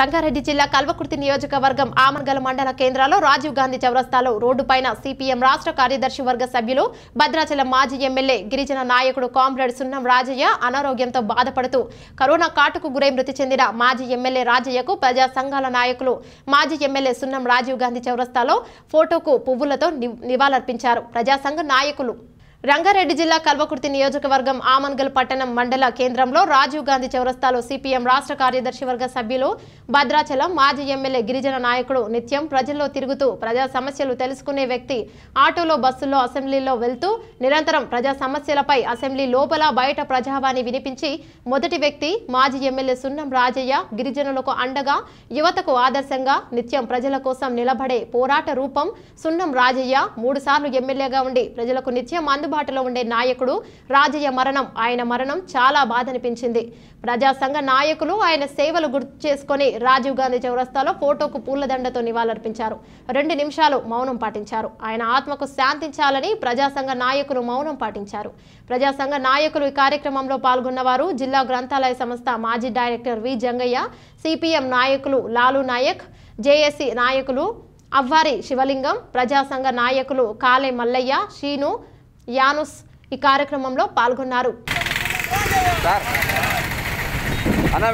రంగారెడ్డి జిల్లా కల్వకుర్తి నియోజకవర్గం ఆమర్గల మండల కేంద్రంలో రాజీవ్ గాంధీ చౌరస్తాలో రోడ్డుపైన సిపిఎం రాష్ట్ర కార్యదర్శి వర్గ సభ్యులు భద్రాచలం మాజీ ఎమ్మెల్యే గిరిజన నాయకుడు కామ్రేడ్ సున్నం రాజయ్య అనారోగ్యంతో బాధపడుతూ కరోనా కాటుకు గురై మృతి చెందిన మాజీ ఎమ్మెల్యే రాజయ్యకు ప్రజా సంఘాల నాయకులు మాజీ ఎమ్మెల్యే సున్నం రాజీవ్ గాంధీ చౌరస్తాలో ఫోటోకు పువ్వులతో ని- నివాళులర్పించారు. ప్రజాసంఘ నాయకులు రంగారెడ్డి జిల్లా కల్వకుర్తి నియోజకవర్గం ఆమన్గల్ పట్టణం మండల కేంద్రంలో రాజీవ్ గాంధీ చౌరస్తాలో సిపిఎం రాష్ట్ర కార్యదర్శి వర్గ సభ్యులు భద్రాచలం మాజీ ఎమ్మెల్యే గిరిజన నాయకుడు నిత్యం ప్రజల్లో తిరుగుతూ ప్రజా సమస్యలు తెలుసుకునే వ్యక్తి ఆటోలో బస్సుల్లో అసెంబ్లీలో వెళ్తూ నిరంతరం ప్రజా సమస్యలపై అసెంబ్లీ లోపల బయట ప్రజావాణి వినిపించి మొదటి వ్యక్తి మాజీ ఎమ్మెల్యే సున్నం రాజయ్య గిరిజనులకు అండగా యువతకు ఆదర్శంగా నిత్యం ప్రజల కోసం నిలబడే పోరాట రూపం సున్నం రాజయ్య మూడుసార్లు ఎమ్మెల్యేగా ఉండి ప్రజలకు నిత్యం అందుబాటులో ఉండే నాయకుడు రాజయ్య మరణం. ఆయన మరణం చాలా బాధనిపించింది. ప్రజాసంఘ నాయకులు ఆయన సేవలు గుర్తు చేసుకొని రాజీవ్ గాంధీ చౌరస్తాలో ఫోటోకు పూలదండతో నివాళులర్పించారు. రెండు నిమిషాలు మౌనం పాటించారు. ఆయన ఆత్మకు శాంతించాలని ప్రజాసంఘ నాయకులు మౌనం పాటించారు. ప్రజాసంఘ నాయకులు ఈ కార్యక్రమంలో పాల్గొన్నవారు జిల్లా గ్రంథాలయ సంస్థ మాజీ డైరెక్టర్ వి. జంగయ్య సిపిఎం నాయకులు లాలు నాయక్ జేఏసీ నాయకులు అవ్వారి శివలింగం ప్రజాసంఘ నాయకులు కాలే మల్లయ్య షీను యానుస్ ఈ కార్యక్రమంలో పాల్గొన్నారు. సార్. అన్న